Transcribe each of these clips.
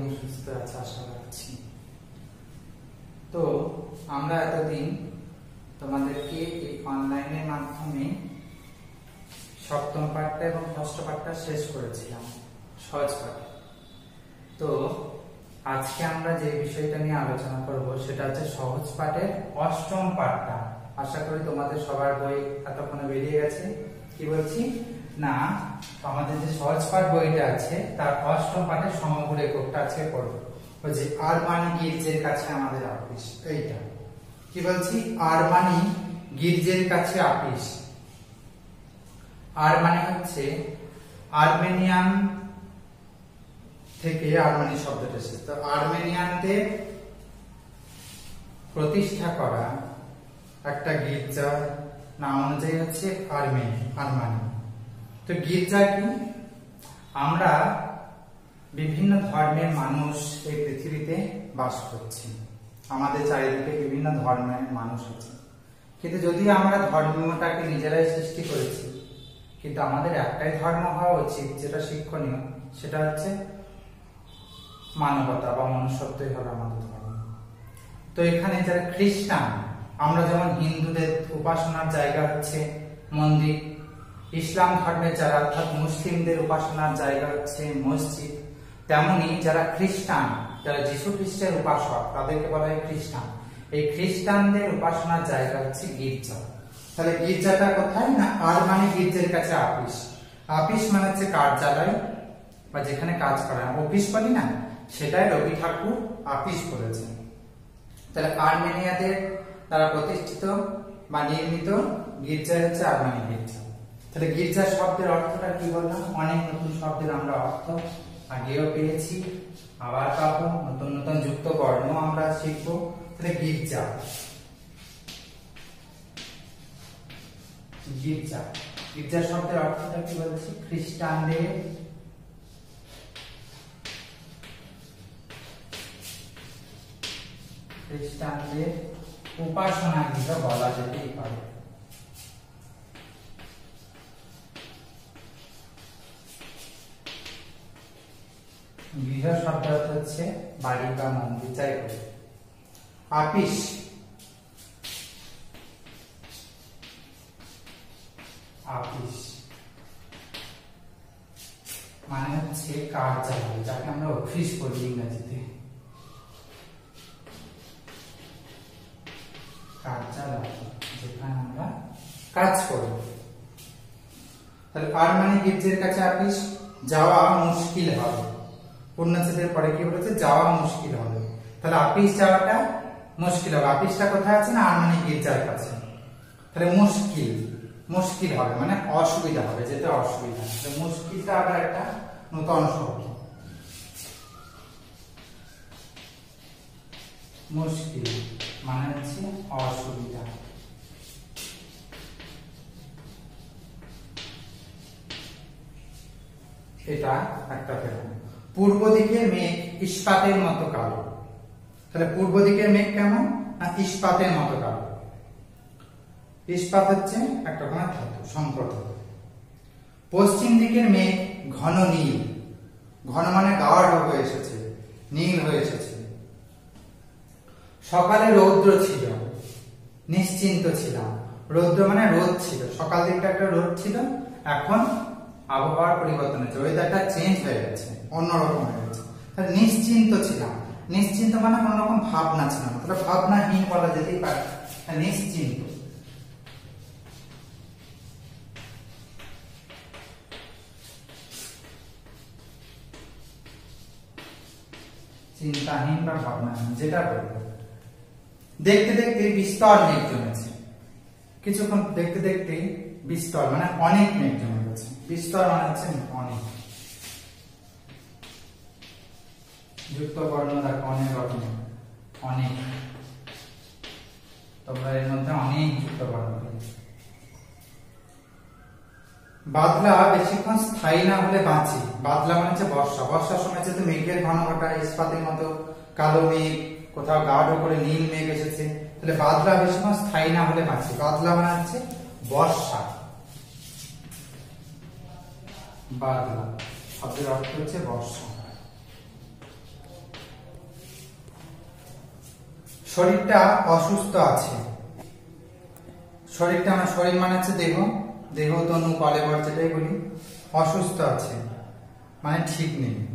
এবং সুস্থ আছে আশা রাখছি। তো আমরা এতদিন তোমাদেরকে এই অনলাইনের মাধ্যমে সপ্তম পাঠটা এবং ষষ্ঠ পাঠটা শেষ করেছিলাম, সহজ পাঠ। তো আজকে আমরা যে বিষয়টা নিয়ে আলোচনা করব সেটা হচ্ছে সহজ পাঠের অষ্টম পাঠটা। আশা করি তোমাদের সবার বই এতক্ষণে বেরিয়ে গেছে। কি বলছি? না, আমাদের যে সহজ পাঠ বইটা আছে, তার অষ্টম পাঠের সমগ্র এককটা আছে পড়ব। বলছি আরমানি গির্জের কাছে আমাদের অফিস এইটা। কি বলছি? আরমানি গির্জের কাছে অফিস আর মানে হচ্ছে আর্মেনিয়ান থেকে আর্মানি শব্দটা এসেছে। তো আর্মেনিয়ানদের প্রতিষ্ঠা করা একটা গির্জার নাম অনুযায়ী হচ্ছে আর্মেনি, আরমানি। তো গির্জা কি? আমরা বিভিন্ন ধর্মের মানুষ এই পৃথিবীতে বাস করছি। আমাদের চারিদিকে বিভিন্ন ধর্মের মানুষ আছে। কিন্তু যদি আমরা ধর্মটাকে নিজেরাই সৃষ্টি করেছি, কিন্তু আমাদের একটাই ধর্ম হওয়া উচিত, যেটা শিক্ষণীয়, সেটা হচ্ছে মানবতা বা মনুষ্যত্বই হলো আমাদের ধর্ম। তো এখানে যারা খ্রিস্টান, আমরা যেমন হিন্দুদের উপাসনার জায়গা হচ্ছে মন্দির ইসলাম ধর্মের যারা অর্থাৎ মুসলিমদের উপাসনার জায়গা হচ্ছে মসজিদ, তেমনি যারা খ্রিস্টান, যারা যীশু খ্রিস্টের উপাসক, তাদেরকে বলা হয় খ্রিস্টান। এই খ্রিস্টানদের উপাসনার জায়গা হচ্ছে গির্জা। তাহলে গির্জাটা কোথায় না আর মানে গির্জের কাছে আপিস? আপিস মানে হচ্ছে কার্যালয় বা যেখানে কাজ করা অফিস বলি না, সেটাই রবি ঠাকুর আপিস বলেছেন তাহলে আর্মেনিয়াদের তারা প্রতিষ্ঠিত বা নির্মিত গির্জা হচ্ছে আর্মানি গির্জা। তাহলে গির্জা শব্দের অর্থটা কি বললাম? অনেক নতুন শব্দের আমরা অর্থ আগেও পেয়েছি, আবার পাবো, নতুন নতুন যুক্ত বর্ণ আমরা শিখব। তাহলে গির্জা। গির্জা। গির্জা শব্দের অর্থটা কি বলছি? খ্রিস্টানদের খ্রিস্টানদের উপাসনা গৃহ বলা যেতেই পারে। গৃহ শব্দ হচ্ছে বাড়ি বা মন্দির যাই হোক। আপিস। আপিস। মানে হচ্ছে কার্যালয় যাকে আমরা অফিস বলি ইংরেজিতে। কার্যালয় যেখানে আমরা কাজ করি। তাহলে আর মানে গির্জের কাছে আপিস? যাওয়া মুশকিল হবে। পূর্ণচ্ছেদের পরে কি বলেছে যাওয়া মুশকিল হবে। তাহলে আপিস যাওয়াটা মুশকিল হবে। আপিসটা কোথায় আছে না আর মানে গির্জার কাছে? তাহলে মুশকিল মুশকিল হবে মানে অসুবিধা হবে যেতে অসুবিধা। মুশকিলটা আবার একটা নতুন শব্দ মুশকিল মানে হচ্ছে অসুবিধা। এটা একটা পেলাম পূর্ব দিকে মেঘ ইস্পাতের মতো কালো। তাহলে পূর্ব দিকে মেঘ কেমন? না, ইস্পাতের মতো কালো। ইস্পাত হচ্ছে একটা রকমের ধাতু সম্পদ পশ্চিম দিকের মেঘ ঘন নীল। ঘন মানে গাঢ় হয়ে এসেছে, নীল হয়ে এসেছে। সকালে রৌদ্র ছিল, নিশ্চিন্ত ছিলাম। রৌদ্র মানে রোদ ছিল। সকাল দিকটা একটা রোদ ছিল, এখন আবহাওয়ার পরিবর্তন হয়েছে ওয়েদারটা চেঞ্জ হয়ে গেছে, অন্যরকম হয়ে গেছে। তাহলে নিশ্চিন্ত ছিলাম। নিশ্চিন্ত মানে কোন রকম ভাবনা ছিল না। তাহলে ভাবনাহীন বলা যেতেই পারে। নিশ্চিন্ত। চিন্তাহীন বা ভাবনাহীন, যেটা বলব। দেখতে দেখতে বিস্তর মেঘ জমেছে। কিছুক্ষণ দেখতে দেখতে বিস্তর মানে অনেক মেঘ জমে গেছে বিস্তর মানে অনেক। যুক্ত বর্ণ দেখো অনেক রকম, অনেক। তোমরা এর মধ্যে অনেক যুক্ত বর্ণ বাদলা বেশিক্ষণ স্থায়ী না হলে বাঁচে। বাদলা মানে হচ্ছে বর্ষা। বর্ষার সময় যেহেতু মেঘের ঘন ঘটা, ইস্পাতের মতো কালো মেঘ, কোথাও গাঢ় করে নীল মেঘ এসেছে, তাহলে বাদলা বেশিক্ষণ স্থায়ী না হলে বাঁচে। বাদলা মানে হচ্ছে বর্ষা। বাদলা, শব্দের অর্থ হচ্ছে বর্ষা শরীরটা অসুস্থ আছে। শরীরটা আমার শরীর মানে হচ্ছে দেহ। দেহ, তনু কলেবর যেটাই বলি। অসুস্থ আছে মানে ঠিক নেই।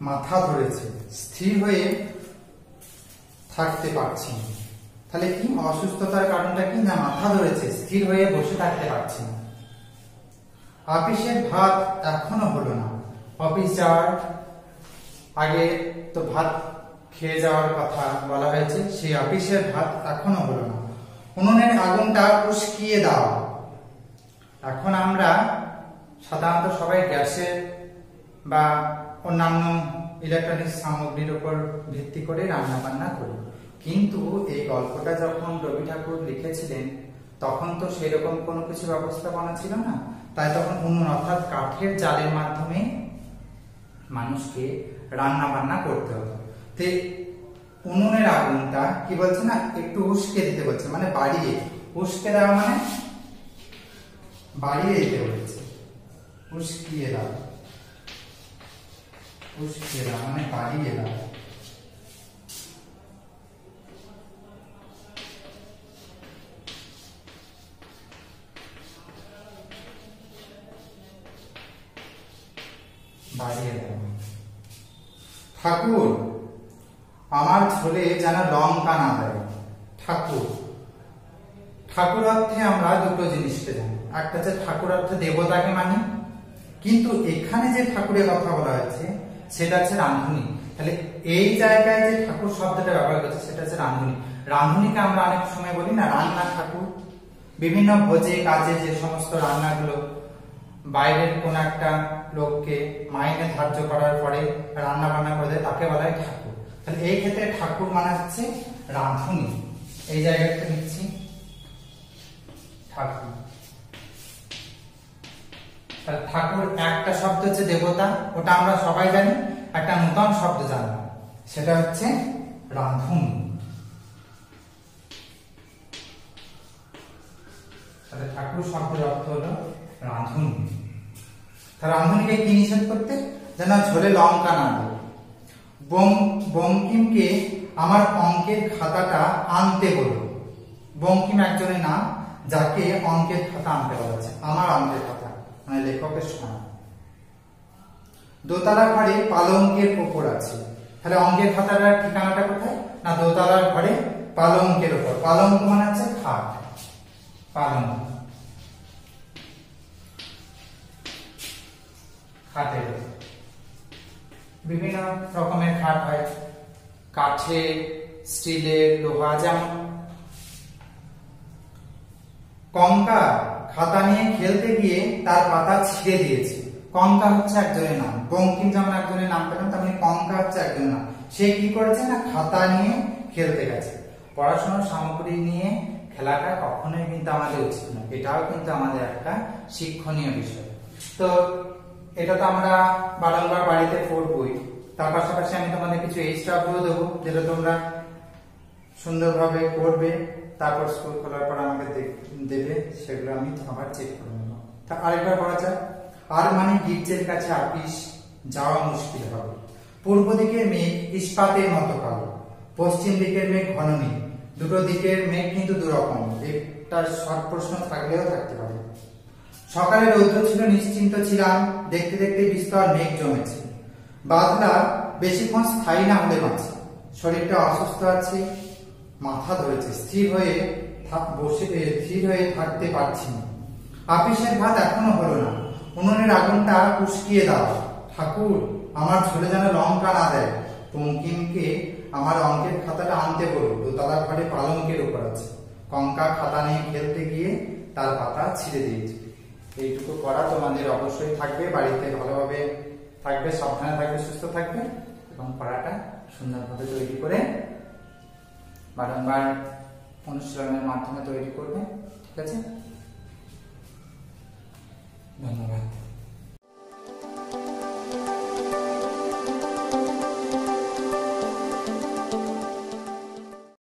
মাথা ধরেছে, স্থির হয়ে থাকতে পারছি তাহলে কি অসুস্থতার কারণটা কি? না, মাথা ধরেছে, স্থির হয়ে বসে থাকতে পারছি না। অফিসের ভাত এখনও হলো না। অফিস যাওয়ার আগে তো ভাত খেয়ে যাওয়ার কথা বলা হয়েছে, সেই অফিসের ভাত এখনও হলো না। উনুনের আগুনটা উস্কিয়ে দাও। এখন আমরা সাধারণত সবাই গ্যাসের বা অন্যান্য ইলেকট্রনিক্স সামগ্রীর উপর ভিত্তি করে রান্না বান্না করি। কিন্তু এই গল্পটা যখন রবি ঠাকুর লিখেছিলেন, তখন তো সেরকম কোনো কিছু ব্যবস্থাপনা ছিল না। তাই তখন উনুন অর্থাৎ কাঠের জালের মাধ্যমে মানুষকে রান্না বান্না করতে হতো তে উনুনের আগুনটা কি বলছে না? একটু উস্কে দিতে বলছে মানে বাড়িয়ে। উস্কে দেওয়া মানে বাড়িয়ে দিতে বলছে। উস্কিয়ে দাও উস্কিয়ে দাও মানে বাড়িয়ে দাও বাড়িয়ে দাও ঠাকুর, আমার ঝোলে যেন লঙ্কা না দেয়। ঠাকুর ঠাকুর অর্থে আমরা দুটো জিনিসকে জানি একটা হচ্ছে ঠাকুর অর্থে দেবতাকে মানি, কিন্তু এখানে যে ঠাকুরের কথা বলা হয়েছে, সেটা হচ্ছে রাঁধুনি। তাহলে এই জায়গায় যে ঠাকুর শব্দটা ব্যবহার করছে, সেটা হচ্ছে রাঁধুনি। রাঁধুনিকে আমরা অনেক সময় বলি না, রান্না ঠাকুর। বিভিন্ন ভোজে কাজে যে সমস্ত রান্নাগুলো, বাইরের কোন একটা লোককে মাইনে ধার্য করার পরে রান্না বান্না করে দেয়, তাকে বলা হয় ঠাকুর। তাহলে এই ক্ষেত্রে ঠাকুর মানে হচ্ছে রাঁধুনি। এই জায়গাটা নিচ্ছি ঠাকুর। ঠাকুর একটা শব্দ হচ্ছে দেবতা, ওটা আমরা সবাই জানি, একটা নূতন শব্দ জানলাম। সেটা হচ্ছে রাঁধুনি। ঠাকুর শব্দের অর্থ হলো রাঁধুনি। রাঁধুনিকে কি নিষেধ করতে? যেন ঝোলে লঙ্কা না দেয় বঙ্কিমকে আমার অঙ্কের খাতাটা আনতে বলো। বঙ্কিম একজনের নাম, যাকে অঙ্কের খাতা আনতে বলা হচ্ছে। আমার অঙ্কের খাতা মানে লেখকের নাম দোতলা ঘরে পালঙ্কের ওপর আছে। তাহলে অঙ্কের খাতাটার ঠিকানাটা কোথায়? না, দোতলার ঘরে পালঙ্কের ওপর। পালঙ্ক মানে হচ্ছে খাট। পালঙ্ক। খাটের বিভিন্ন রকমের খাট হয়। কাঠে স্টিলের লোহা, যেমন কঙ্কা খাতা নিয়ে খেলতে গিয়ে তার পাতা ছিঁড়ে দিয়েছে। কঙ্কা হচ্ছে একজনের নাম। বঙ্কিম যেমন একজনের নাম পেলাম তেমনি কঙ্কা হচ্ছে একজনের নাম। সে কি করেছে না খাতা নিয়ে খেলতে গেছে। পড়াশোনার সামগ্রী নিয়ে খেলাটা কখনোই কিন্তু আমাদের উচিত না এটাও কিন্তু আমাদের একটা শিক্ষণীয় বিষয়। তো এটা তো আমরা বারংবার বাড়িতে পড়বই। তার পাশাপাশি আমি তোমাদের কিছু এইচডাব্লিউ দেবো, যেটা তোমরা সুন্দরভাবে করবে তারপর স্কুল খোলার পর আমাকে দেবে, সেগুলো আমি আবার চেক করে নেব। তা আরেকবার পড়া যাক। আর মানে গির্জের কাছে আপিস যাওয়া মুশকিল হবে। পূর্ব দিকের মেঘ ইস্পাতের মতো কালো। পশ্চিম দিকের মেঘ ঘন নেই দুটো দিকের মেঘ কিন্তু দুরকম। একটা শর্ট প্রশ্ন থাকলেও থাকতে পারে। সকালে রৌদ্র ছিল, নিশ্চিন্ত ছিলাম। দেখতে দেখতে বিস্তর মেঘ জমেছে। বাদলা বেশিক্ষণ স্থায়ী না হলে বাঁচে শরীরটা অসুস্থ আছে, মাথা ধরেছে। স্থির হয়ে বসে স্থির হয়ে থাকতে পারছি না। আপিসের ভাত এখনও হলো না। উনুনের আগুনটা উস্কিয়ে দাও। ঠাকুর, আমার ঝোলে যেন লঙ্কা না দেয়। বঙ্কিমকে আমার অঙ্কের খাতাটা আনতে বলো দোতলা ঘরে পালঙ্কের উপর আছে। কঙ্কা খাতা নিয়ে খেলতে গিয়ে তার পাতা ছিঁড়ে দিয়েছে। এইটুকু করা তোমাদের অবশ্যই থাকবে, বাড়িতে ভালোভাবে থাকবে, সাবধানে থাকবে, সুস্থ থাকবে এবং পড়াটা সুন্দরভাবে তৈরি করে বারংবার অনুশীলনের মাধ্যমে তৈরি করবে, ঠিক আছে? ধন্যবাদ।